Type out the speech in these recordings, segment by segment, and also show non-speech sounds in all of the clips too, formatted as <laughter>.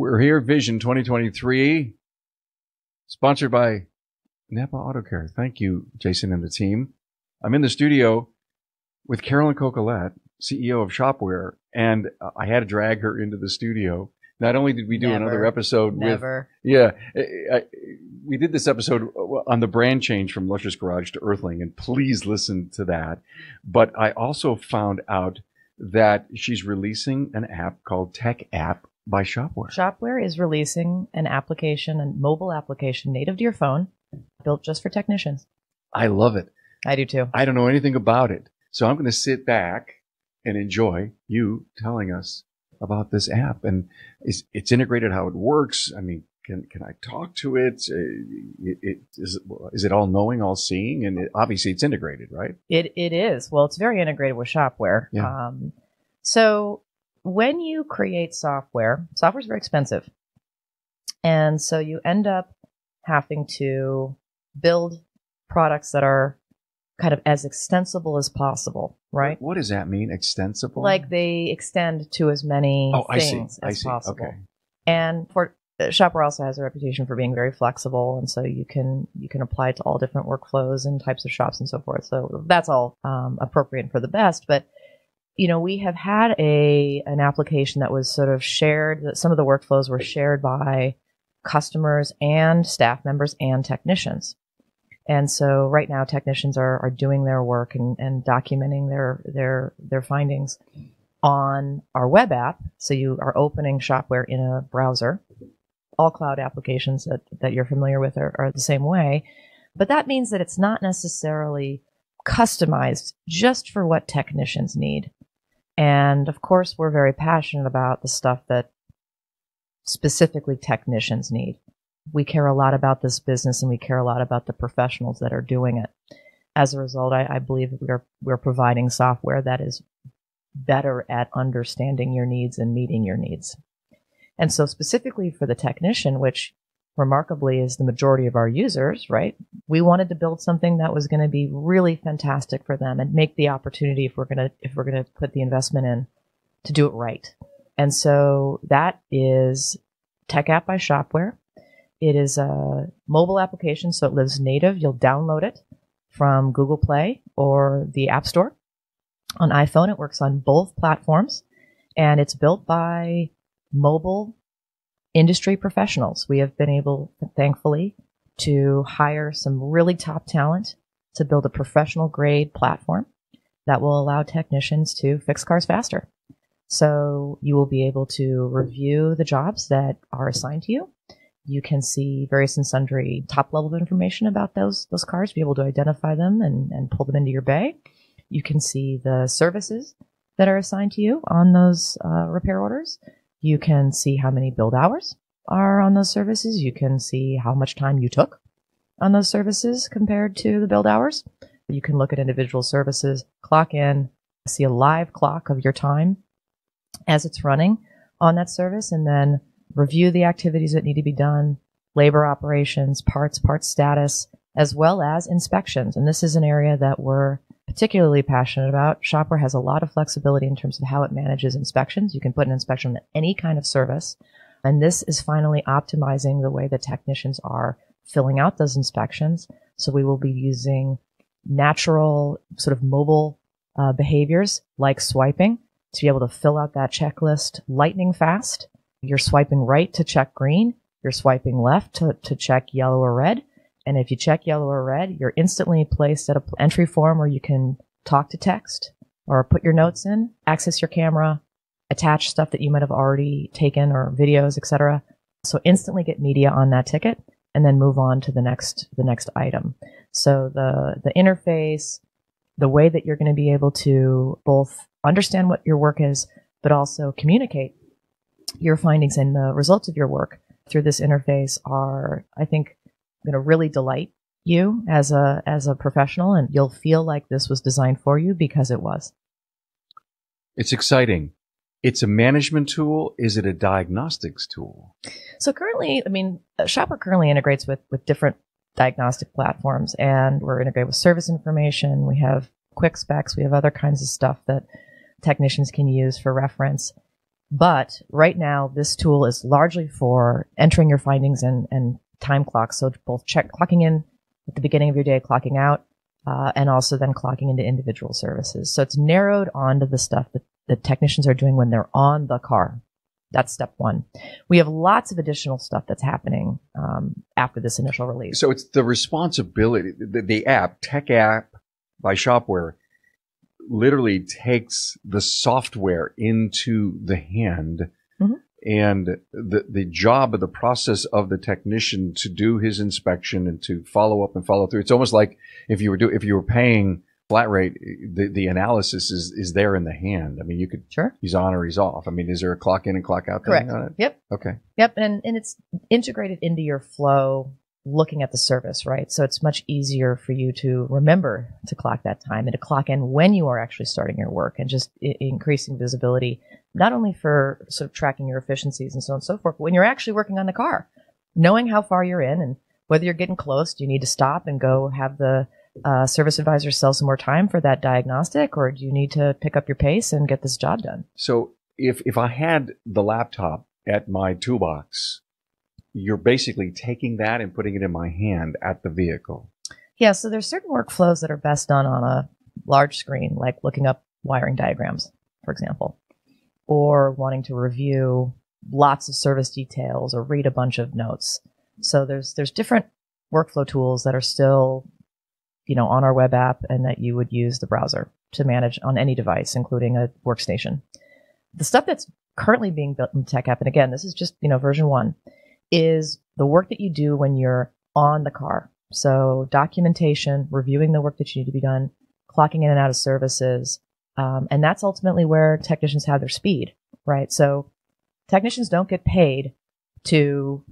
We're here, Vision 2023, sponsored by Napa Auto Care. Thank you, Jason and the team. I'm in the studio with Carolyn Coquillette, CEO of Shop-Ware, and uh, I had to drag her into the studio. Not only did we do Never. another episode with Never. yeah, I, I, we did this episode uh, on the brand change from Luscious Garage to Earthling, and please listen to that. But I also found out that she's releasing an app called Tech App by Shop-Ware. Shop-Ware is releasing an application, a mobile application native to your phone, built just for technicians. I love it. I do too. I don't know anything about it, so I'm going to sit back and enjoy you telling us about this app and is it's integrated how it works. I mean, can can I talk to it? Uh, it, it is it, is it all knowing, all seeing, and it, obviously it's integrated, right? It it is. Well, it's very integrated with Shop-Ware. Yeah. Um, so when you create software, software is very expensive, and so you end up having to build products that are kind of as extensible as possible, right? What does that mean? Extensible? Like they extend to as many oh, I see. things I as see. possible. Okay. And for uh, Shop-Ware also has a reputation for being very flexible, and so you can you can apply it to all different workflows and types of shops and so forth. So that's all um, appropriate for the best. But you know, we have had a an application that was sort of shared. That some of the workflows were shared by customers and staff members and technicians. And so right now, technicians are, are doing their work and, and documenting their their their findings on our web app. So you are opening Shop-Ware in a browser. All cloud applications that, that you're familiar with are, are the same way. But that means that it's not necessarily customized just for what technicians need. And of course, we're very passionate about the stuff that specifically technicians need. We care a lot about this business and we care a lot about the professionals that are doing it. As a result, I, I believe we're, we're providing software that is better at understanding your needs and meeting your needs. And so specifically for the technician, which remarkably is the majority of our users, right? We wanted to build something that was going to be really fantastic for them and make the opportunity if we're going to, if we're going to put the investment in to do it right. And so that is Tech App by Shop-Ware. It is a mobile application, so it lives native. You'll download it from Google Play or the App Store on iPhone. It works on both platforms and it's built by mobile industry professionals. We have been able, thankfully, to hire some really top talent to build a professional grade platform that will allow technicians to fix cars faster. So you will be able to review the jobs that are assigned to you. You can see various and sundry top level information about those, those cars, be able to identify them and, and pull them into your bay. You can see the services that are assigned to you on those uh, repair orders. You can see how many build hours are on those services. You can see how much time you took on those services compared to the build hours. You can look at individual services, clock in, see a live clock of your time as it's running on that service, and then review the activities that need to be done, labor operations, parts, part status, as well as inspections. And this is an area that we're particularly passionate about. Shop-Ware has a lot of flexibility in terms of how it manages inspections. You can put an inspection on any kind of service. And this is finally optimizing the way the technicians are filling out those inspections. So we will be using natural sort of mobile uh, behaviors like swiping to be able to fill out that checklist lightning fast. You're swiping right to check green. You're swiping left to, to check yellow or red. And if you check yellow or red, you're instantly placed at an entry form where you can talk to text or put your notes in, access your camera, attach stuff that you might have already taken or videos, etc. So instantly get media on that ticket and then move on to the next the next item. So the the interface, the way that you're going to be able to both understand what your work is, but also communicate your findings and the results of your work through this interface are, I think, going to really delight you as a as a professional, and you'll feel like this was designed for you because it was. It's exciting. It's a management tool. Is it a diagnostics tool? So currently, I mean, uh, Shop-Ware currently integrates with with different diagnostic platforms, and we're integrated with service information. We have quick specs. We have other kinds of stuff that technicians can use for reference. But right now, this tool is largely for entering your findings and, and time clocks. So both check clocking in at the beginning of your day, clocking out, uh, and also then clocking into individual services. So it's narrowed onto the stuff that the technicians are doing when they're on the car. That's step one. We have lots of additional stuff that's happening um, after this initial release. So it's the responsibility, the, the app, Tech App by Shop-Ware, literally takes the software into the hand. And the the job of the process of the technician to do his inspection and to follow up and follow through. It's almost like if you were do if you were paying flat rate, the, the analysis is is there in the hand. I mean, you could Sure. he's on or he's off. I mean, is there a clock in and clock out thing Correct. on it? Yep. Okay. Yep. And, and it's integrated into your flow looking at the service, right? So it's much easier for you to remember to clock that time and to clock in when you are actually starting your work and just I- increasing visibility, not only for sort of tracking your efficiencies and so on and so forth, but when you're actually working on the car, knowing how far you're in and whether you're getting close, do you need to stop and go have the uh, service advisor sell some more time for that diagnostic, or do you need to pick up your pace and get this job done? So if if I had the laptop at my toolbox, you're basically taking that and putting it in my hand at the vehicle. Yeah, so there's certain workflows that are best done on a large screen, like looking up wiring diagrams, for example, or wanting to review lots of service details or read a bunch of notes. So there's there's different workflow tools that are still, you know, on our web app and that you would use the browser to manage on any device, including a workstation. The stuff that's currently being built in Tech App, and again, this is just you know version one, is the work that you do when you're on the car. So documentation, reviewing the work that you need to be done, clocking in and out of services, um, and that's ultimately where technicians have their speed, right? So technicians don't get paid to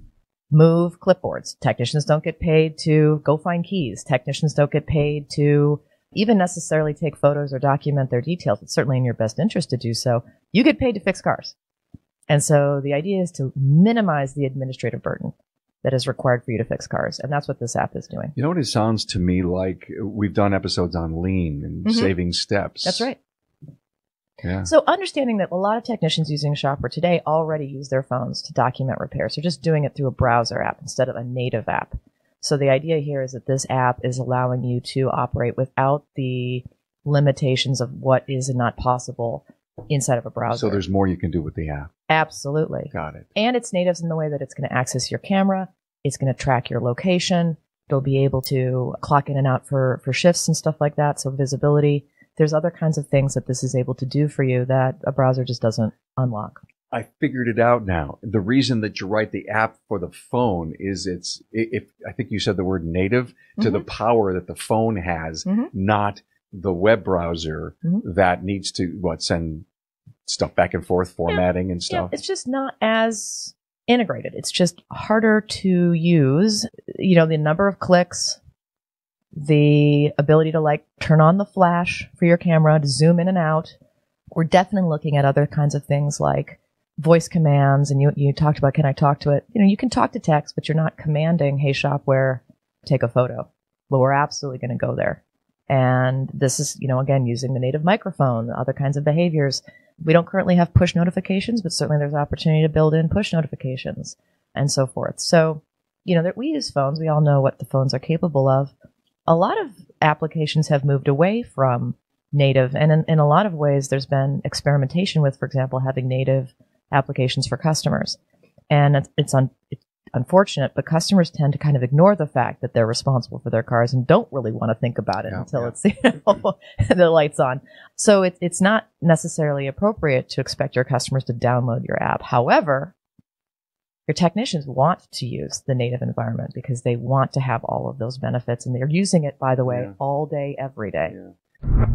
move clipboards. Technicians don't get paid to go find keys. Technicians don't get paid to even necessarily take photos or document their details. It's certainly in your best interest to do so. You get paid to fix cars. And so the idea is to minimize the administrative burden that is required for you to fix cars. And that's what this app is doing. You know what it sounds to me like? We've done episodes on lean and Mhm. saving steps. That's right. Yeah. So understanding that a lot of technicians using Shop-Ware today already use their phones to document repairs. They're just doing it through a browser app instead of a native app. So the idea here is that this app is allowing you to operate without the limitations of what is and not possible inside of a browser. So there's more you can do with the app. absolutely. Got it. And it's natives in the way that it's going to access your camera. It's going to track your location. It'll be able to clock in and out for, for shifts and stuff like that. So visibility. There's other kinds of things that this is able to do for you that a browser just doesn't unlock. I figured it out now. The reason that you write the app for the phone is it's if I think you said the word native to the power that the phone has, Mhm. not the web browser Mhm. that needs to what send stuff back and forth, formatting and Yeah, stuff. it's just not as integrated. It's just harder to use. You know, the number of clicks, the ability to like turn on the flash for your camera to zoom in and out. We're definitely looking at other kinds of things like voice commands. And you, you talked about, can I talk to it? You know, you can talk to text, but you're not commanding, hey, shopware, take a photo. But we're absolutely going to go there. And this is, you know, again, using the native microphone, other kinds of behaviors. We don't currently have push notifications, but certainly there's opportunity to build in push notifications and so forth. So, you know, that we use phones. We all know what the phones are capable of. A lot of applications have moved away from native. And in, in a lot of ways, there's been experimentation with, for example, having native applications for customers. And it's, it's, un, it's unfortunate, but customers tend to kind of ignore the fact that they're responsible for their cars and don't really want to think about it Yeah, until yeah. it's you know, <laughs> the lights on. So it, it's not necessarily appropriate to expect your customers to download your app. However, your technicians want to use the native environment because they want to have all of those benefits and they're using it, by the way, Yeah. all day, every day. Yeah.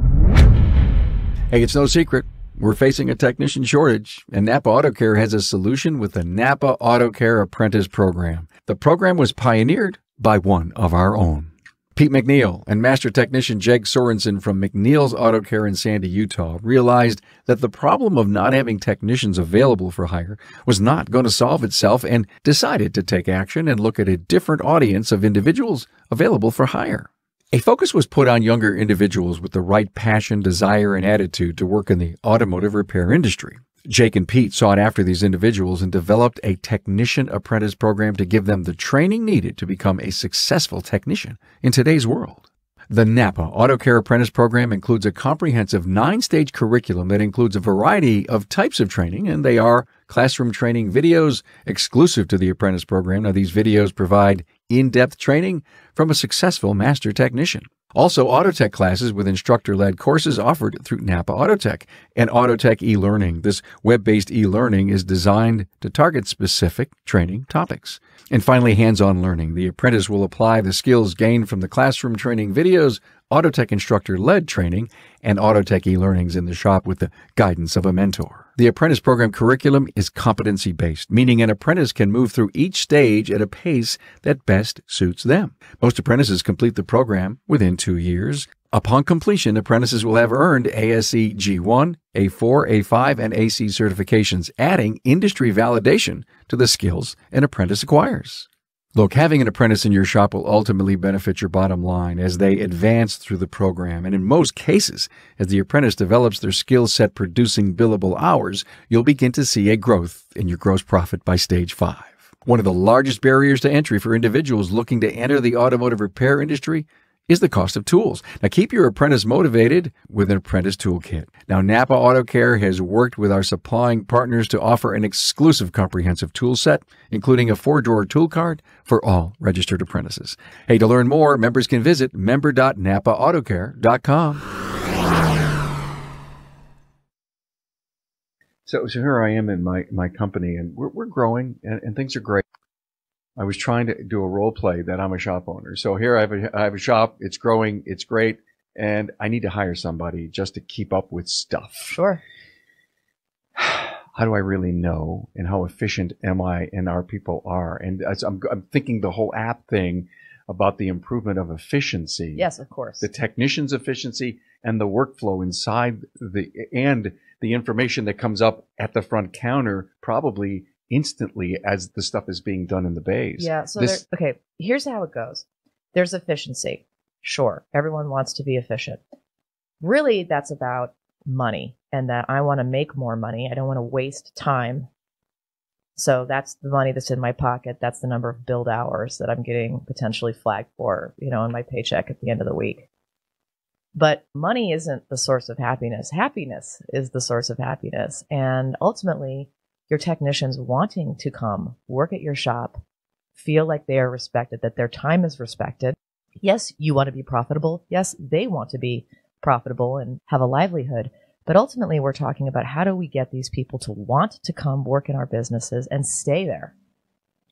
Hey, it's no secret. We're facing a technician shortage, and Napa Auto Care has a solution with the Napa Auto Care Apprentice Program. The program was pioneered by one of our own. Pete McNeil and Master Technician Jake Sorensen from McNeil's Auto Care in Sandy, Utah, realized that the problem of not having technicians available for hire was not going to solve itself and decided to take action and look at a different audience of individuals available for hire. A focus was put on younger individuals with the right passion, desire, and attitude to work in the automotive repair industry. Jake and Pete sought after these individuals and developed a technician apprentice program to give them the training needed to become a successful technician in today's world. The Napa Auto Care Apprentice Program includes a comprehensive nine stage curriculum that includes a variety of types of training, and they are classroom training videos exclusive to the apprentice program. Now, these videos provide in depth training from a successful master technician. Also, Autotech classes with instructor led courses offered through Napa Autotech and Autotech e learning. This web based e learning is designed to target specific training topics. And finally, hands on learning. The apprentice will apply the skills gained from the classroom training videos Autotech instructor led training, and Autotech e learnings in the shop with the guidance of a mentor. The apprentice program curriculum is competency based, meaning an apprentice can move through each stage at a pace that best suits them. Most apprentices complete the program within two years. Upon completion, apprentices will have earned ASE G1, A4, A5, and AC certifications, adding industry validation to the skills an apprentice acquires. Look, having an apprentice in your shop will ultimately benefit your bottom line as they advance through the program. And in most cases, as the apprentice develops their skill set producing billable hours, you'll begin to see a growth in your gross profit by stage five. One of the largest barriers to entry for individuals looking to enter the automotive repair industry is the cost of tools. Now, keep your apprentice motivated with an apprentice toolkit. Now, Napa Auto Care has worked with our supplying partners to offer an exclusive comprehensive tool set, including a four drawer tool cart for all registered apprentices. Hey, to learn more, members can visit member.napaautocare.com. So, so here I am in my, my company, and we're, we're growing, and, and things are great. I was trying to do a role play that I'm a shop owner. So here I have a, I have a shop. It's growing. It's great. And I need to hire somebody just to keep up with stuff. Sure. <sighs> How do I really know and how efficient am I and our people are? And as I'm, I'm thinking the whole app thing about the improvement of efficiency. Yes, of course. The technician's efficiency and the workflow inside the, and the information that comes up at the front counter probably instantly as the stuff is being done in the bays. Yeah. So This- there, okay, here's how it goes. There's efficiency. Sure, everyone wants to be efficient. Really, that's about money, and that I want to make more money. I don't want to waste time. So that's the money that's in my pocket. That's the number of build hours that I'm getting potentially flagged for, you know, in my paycheck at the end of the week. But money isn't the source of happiness. Happiness is the source of happiness. And ultimately, your technicians wanting to come work at your shop feel like they are respected, that their time is respected. Yes, you want to be profitable. Yes, they want to be profitable and have a livelihood. But ultimately, we're talking about how do we get these people to want to come work in our businesses and stay there.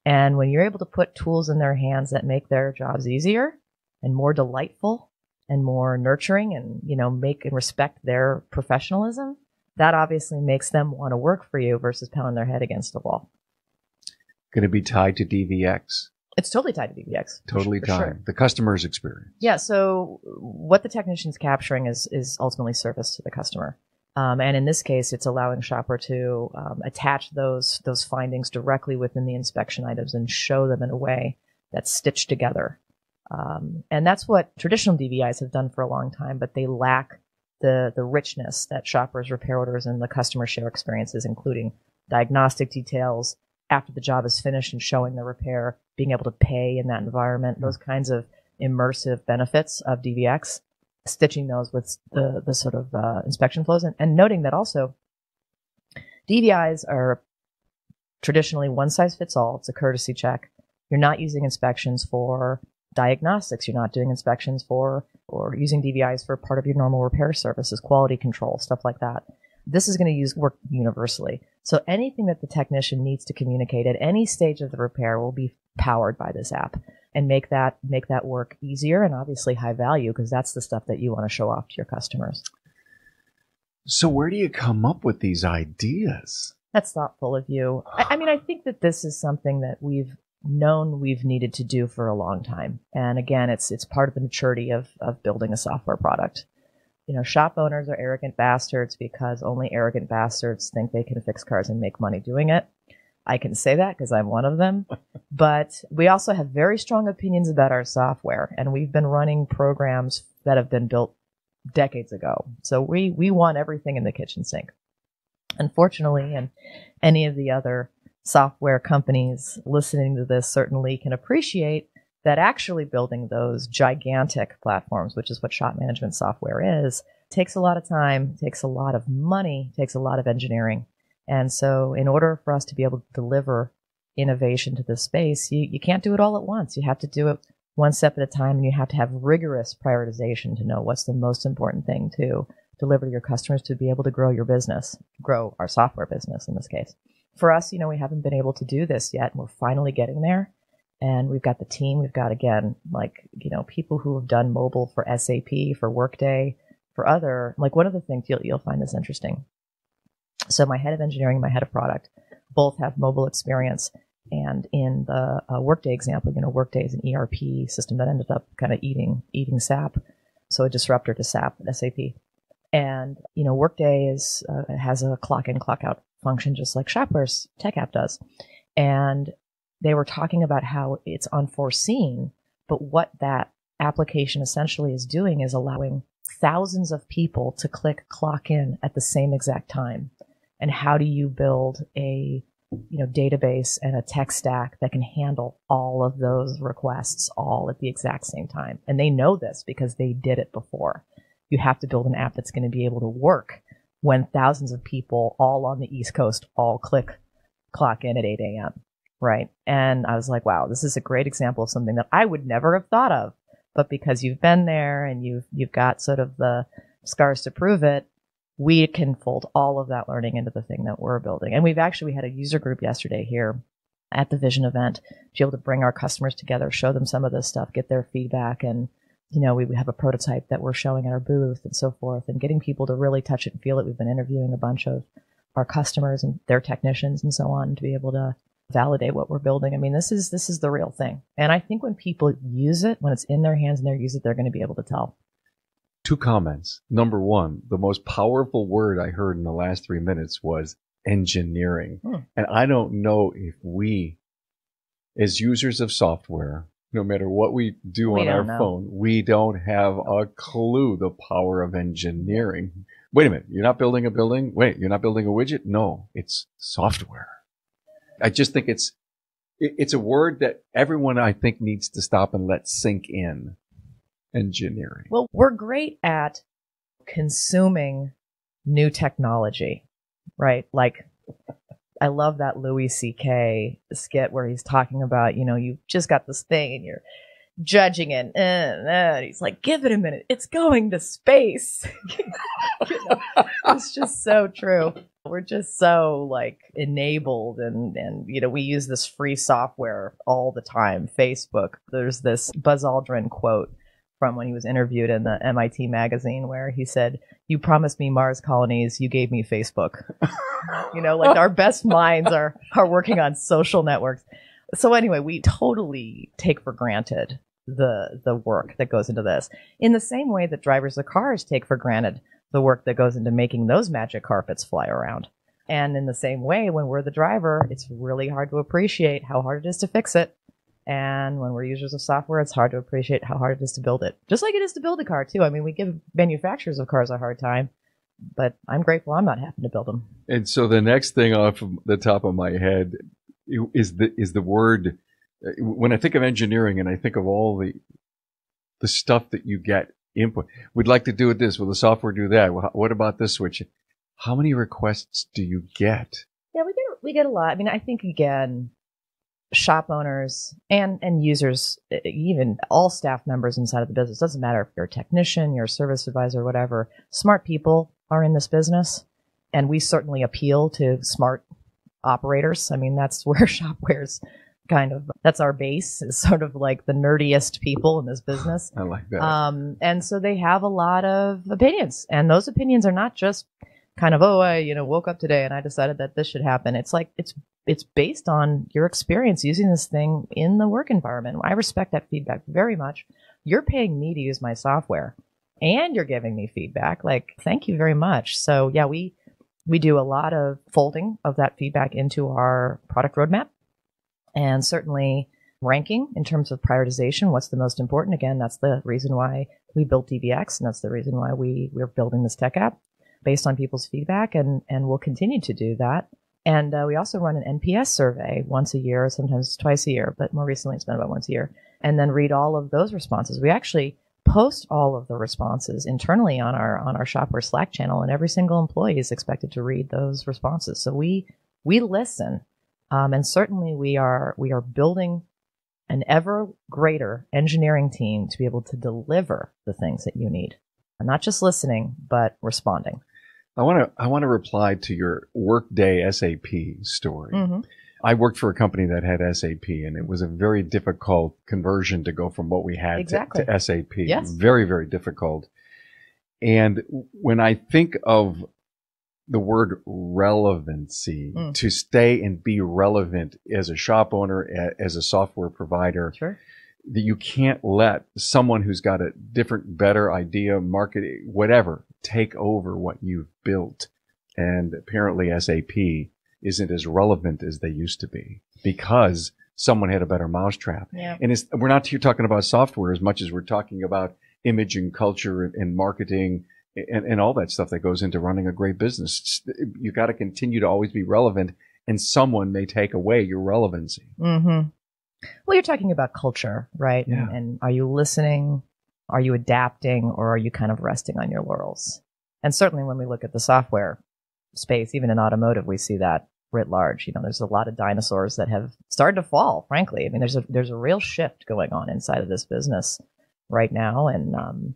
And when you're able to put tools in their hands that make their jobs easier and more delightful and more nurturing and, you know, make and respect their professionalism, that obviously makes them want to work for you versus pounding their head against a wall. Going to be tied to DVX. It's totally tied to DVX. for Totally for tied. sure. The customer's experience. Yeah. So what the technician's capturing is is ultimately service to the customer. Um, and in this case, it's allowing Shop-Ware to um, attach those those findings directly within the inspection items and show them in a way that's stitched together. Um, and that's what traditional DVIs have done for a long time, but they lack the the richness that shoppers, repair orders, and the customer share experiences, including diagnostic details after the job is finished and showing the repair, being able to pay in that environment, those kinds of immersive benefits of DVX, stitching those with the, the sort of uh, inspection flows, and, and noting that also DVIs are traditionally one size fits all. It's a courtesy check. You're not using inspections for diagnostics. You're not doing inspections for or using DVIs for part of your normal repair services, quality control, stuff like that. This is going to use work universally. So anything that the technician needs to communicate at any stage of the repair will be powered by this app and make that make that work easier and obviously high value because that's the stuff that you want to show off to your customers. So where do you come up with these ideas? That's thoughtful of you. I, I mean, I think that this is something that we've known we've needed to do for a long time. And again, it's it's part of the maturity of of building a software product. You know, shop owners are arrogant bastards because only arrogant bastards think they can fix cars and make money doing it. I can say that because I'm one of them. <laughs> but we also have very strong opinions about our software, and we've been running programs that have been built decades ago. So we we want everything in the kitchen sink. Unfortunately, and any of the other software companies listening to this certainly can appreciate that actually building those gigantic platforms, which is what shop management software is, takes a lot of time, takes a lot of money, takes a lot of engineering. And so, in order for us to be able to deliver innovation to this space, you, you can't do it all at once. You have to do it one step at a time, and you have to have rigorous prioritization to know what's the most important thing to deliver to your customers to be able to grow your business, grow our software business in this case. For us, you know, we haven't been able to do this yet, we're finally getting there and we've got the team. We've got again, like you know, people who have done mobile for SAP, for Workday, for other. Like one of the things you'll you'll find this interesting. So my head of engineering, my head of product, both have mobile experience. And in the uh, Workday example, you know, Workday is an ERP system that ended up kind of eating eating SAP, so a disruptor to SAP, SAP. And you know, Workday is uh, has a clock in clock out function just like Shop-Ware's tech app does. And they were talking about how it's unforeseen, but what that application essentially is doing is allowing thousands of people to click clock in at the same exact time. And how do you build a you know database and a tech stack that can handle all of those requests all at the exact same time? And they know this because they did it before. You have to build an app that's going to be able to work when thousands of people all on the East Coast all click clock in at 8 a.m. Right. And I was like, wow, this is a great example of something that I would never have thought of. But because you've been there and you've, you've got sort of the scars to prove it, we can fold all of that learning into the thing that we're building. And we've actually, we had a user group yesterday here at the Vision event to be able to bring our customers together, show them some of this stuff, get their feedback. And, you know, we have a prototype that we're showing at our booth and so forth and getting people to really touch it and feel it. We've been interviewing a bunch of our customers and their technicians and so on to be able to validate what we're building. I mean, this is this is the real thing. And I think when people use it, when it's in their hands and they use it, they're going to be able to tell. Two comments. Number one, the most powerful word I heard in the last three minutes was engineering. Hmm. And I don't know if we, as users of software, no matter what we do we on our know. phone, we don't have a clue the power of engineering. Wait a minute, you're not building a building? Wait, you're not building a widget? No, it's software. I just think it's it's a word that everyone I think needs to stop and let sink in. Engineering. Well, we're great at consuming new technology, right? Like I love that Louis C.K. skit where he's talking about, you know, you've just got this thing and you're judging it. And, and he's like, give it a minute. It's going to space. <laughs> you know, it's just so true. We're just so like enabled and, and, you know, we use this free software all the time. Facebook, there's this Buzz Aldrin quote from when he was interviewed in the MIT magazine where he said, you promised me Mars colonies, you gave me Facebook. you know, like our best <laughs> minds are, are working on social networks so anyway, we totally take for granted the the work that goes into this. In the same way that drivers of cars take for granted the work that goes into making those magic carpets fly around. And in the same way, when we're the driver, it's really hard to appreciate how hard it is to fix it. And when we're users of software, it's hard to appreciate how hard it is to build it. Just like it is to build a car, too. I mean, we give manufacturers of cars a hard time, but I'm grateful I'm not having to build them. And so the next thing off the top of my head is the is the word uh, when I think of engineering and I think of all the the stuff that you get input. We'd like to do it this. Will the software do that? What about this switch? How many requests do you get? Yeah, we get we get a lot. I mean, I think again, shop owners and and users, even all staff members inside of the business doesn't matter if you're a technician, you're a service advisor, whatever. Smart people are in this business, and we certainly appeal to smart operators. I mean, that's <laughs> where Shop-Ware's kind of that's our base is sort of like the nerdiest people in this business. I like that. Um, and so they have a lot of opinions, and those opinions are not just kind of oh I you know woke up today and I decided that this should happen. It's like it's it's based on your experience using this thing in the work environment. I respect that feedback very much. You're paying me to use my software and you're giving me feedback. Like, thank you very much. So yeah, we we do a lot of folding of that feedback into our product roadmap and certainly ranking in terms of prioritization. What's the most important? Again, that's the reason why we built DVX and that's the reason why we, we're building this tech app. Based on people's feedback, and and we'll continue to do that. And uh, we also run an NPS survey once a year, sometimes twice a year, but more recently it's been about once a year, and then read all of those responses. We actually post all of the responses internally on our on our shopware Slack channel, and every single employee is expected to read those responses. So we we listen, um, and certainly we are we are building an ever greater engineering team to be able to deliver the things that you need, and not just listening but responding. I want to I want to reply to your Workday SAP story. Mm-hmm. I worked for a company that had SAP, and it was a very difficult conversion to go from what we had Exactly. to, to SAP. Yes. Very, very difficult. And when I think of the word relevancy, Mm. to stay and be relevant as a shop owner, a- as a software provider, Sure. that you can't let someone who's got a different, better idea, marketing, whatever, take over what you've built. And apparently SAP isn't as relevant as they used to be because someone had a better mousetrap. Yeah. And we're not here talking about software as much as we're talking about image and culture and marketing and, and all that stuff that goes into running a great business. You got to continue to always be relevant and someone may take away your relevancy. Mm-hmm. Well, you're talking about culture, right? Yeah. And, and are you listening? Are you adapting, or are you kind of resting on your laurels? And certainly, when we look at the software space, even in automotive, we see that writ large. You know, there's a lot of dinosaurs that have started to fall. Frankly, I mean, there's a there's a real shift going on inside of this business right now, and um,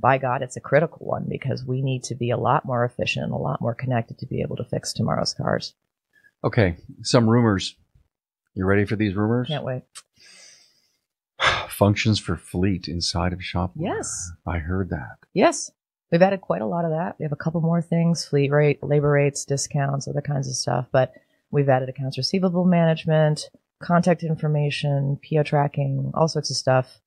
by God, it's a critical one because we need to be a lot more efficient and a lot more connected to be able to fix tomorrow's cars. Okay. Some rumors. You ready for these rumors? Can't wait. Functions for fleet inside of shop. Yes. I heard that. Yes. We've added quite a lot of that. We have a couple more things, fleet rate, labor rates, discounts, other kinds of stuff, but we've added accounts receivable management, contact information, PO tracking, all sorts of stuff.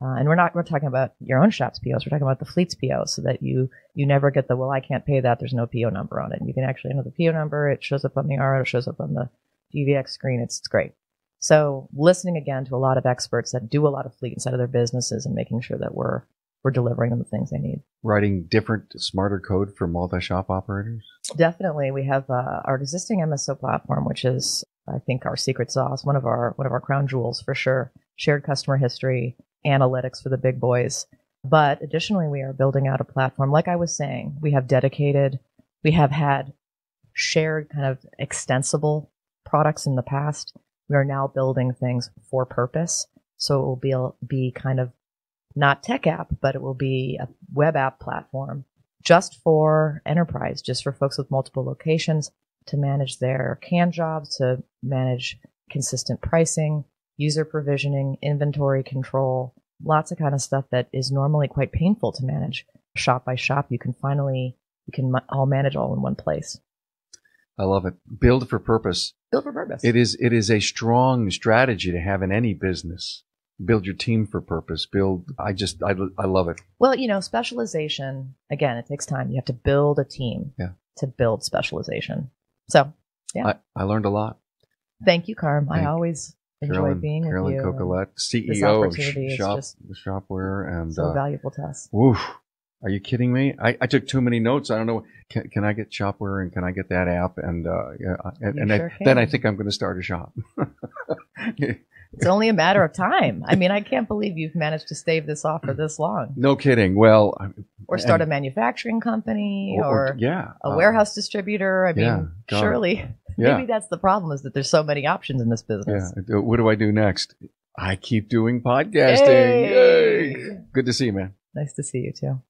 Uh, and we're not, we're talking about your own shop's POs. We're talking about the fleet's POs, so that you, you never get the, well, I can't pay that. There's no PO number on it. You can actually enter the PO number. It shows up on the RO. It shows up on the DVX screen. It's, it's great. So listening again to a lot of experts that do a lot of fleet inside of their businesses and making sure that we're, we're delivering them the things they need. Writing different, smarter code for multi-shop operators. Definitely, we have uh, our existing MSO platform, which is, I think, our secret sauce, one of our one of our crown jewels for sure. Shared customer history, analytics for the big boys. But additionally, we are building out a platform. Like I was saying, we have dedicated, we have had shared kind of extensible products in the past. We are now building things for purpose. So it will be be kind of not tech app, but it will be a web app platform just for enterprise, just for folks with multiple locations to manage their can jobs, to manage consistent pricing, user provisioning, inventory control, lots of kind of stuff that is normally quite painful to manage shop by shop. You can finally, you can all manage all in one place. I love it. Build for purpose. Build for purpose. It is, it is a strong strategy to have in any business. Build your team for purpose. Build, I just, I, I love it. Well, you know, specialization, again, it takes time. You have to build a team Yeah. to build specialization. So Yeah. I, I learned a lot. thank you, Carm. I Thank- always enjoy Carolyn, being Carolyn with you. Coquillette, this CEO of Shop, just Shop-Ware. And, So uh, valuable to us. woof. Are you kidding me? I, I took too many notes. I don't know. Can, can I get Shop-Ware and can I get that app? And, uh, yeah, and, and sure I, then I think I'm going to start a shop. <laughs> It's only a matter of time. I mean, I can't believe you've managed to stave this off for this long. no kidding. Well, Or start a manufacturing company or, or, or- yeah, a uh, warehouse distributor. I mean, yeah, surely Yeah. maybe that's the problem is that there's so many options in this business. Yeah. What do I do next? I keep doing podcasting. Hey! Yay! Good to see you, man. Nice to see you too.